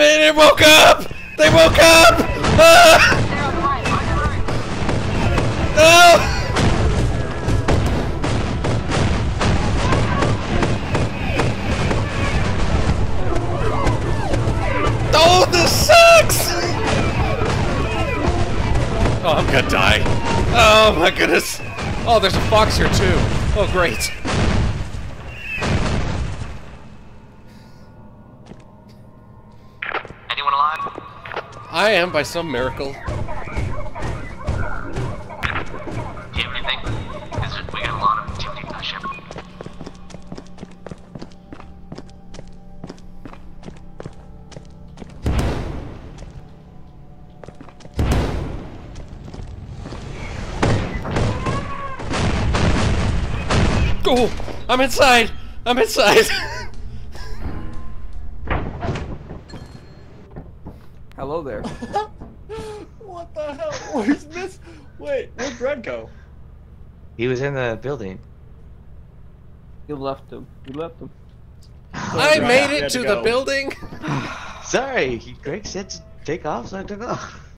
it! It woke up! They woke up! Ah! No! Oh, this sucks! Oh, I'm gonna die. Oh my goodness. Oh, there's a fox here too. Oh, great. I am by some miracle. I'm inside! I'm anything? Hello there. what the hell? Where's this? Wait, where'd Brad go? He was in the building. You left him. You left him. I Brad, made we it to to the building! Sorry, he, Greg said to take off, so I took off.